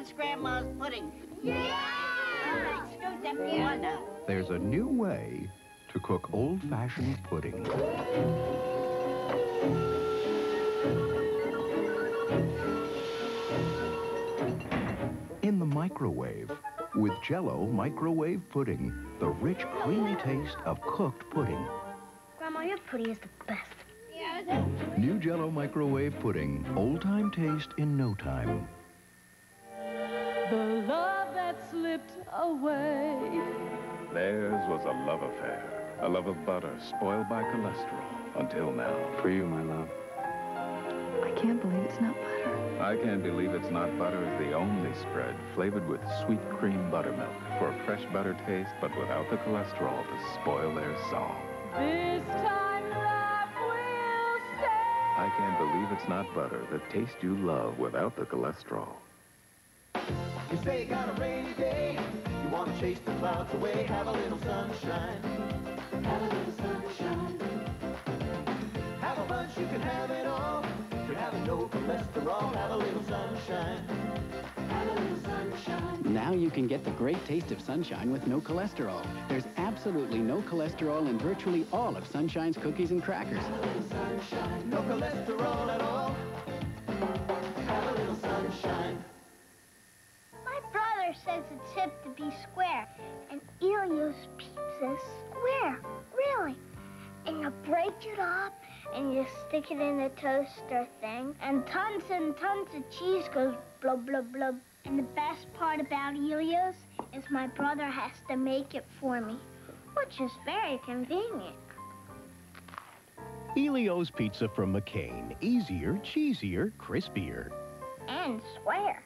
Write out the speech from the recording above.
against Grandma's pudding. Yeah! All right, scoot that one out. There's a new way to cook old-fashioned pudding. In the microwave, with Jello microwave pudding, the rich, creamy taste of cooked pudding. Grandma, your pudding is the best. New Jello microwave pudding, old-time taste in no time. The love that slipped away. Theirs was a love affair, a love of butter spoiled by cholesterol. Until now. For you, my love. I can't believe it's not butter. I can't believe it's not butter is the only spread flavored with sweet cream buttermilk for a fresh butter taste, but without the cholesterol to spoil their song. This time love will stay. I can't believe it's not butter, the taste you love without the cholesterol. You say you got a rainy day, you want to chase the clouds away, have a little sunshine. Have a little sunshine. Have a bunch, you can have it all. You're having no cholesterol, have a little sunshine. Have a little sunshine. Now you can get the great taste of sunshine with no cholesterol. There's absolutely no cholesterol in virtually all of Sunshine's cookies and crackers. Have a little sunshine. No cholesterol be square, and Ellio's pizza is square. Really? And you break it up, and you stick it in the toaster thing, and tons and tons of cheese goes blub, blub, blub. And the best part about Ellio's is my brother has to make it for me, which is very convenient. Ellio's Pizza from McCain. Easier, cheesier, crispier. And square.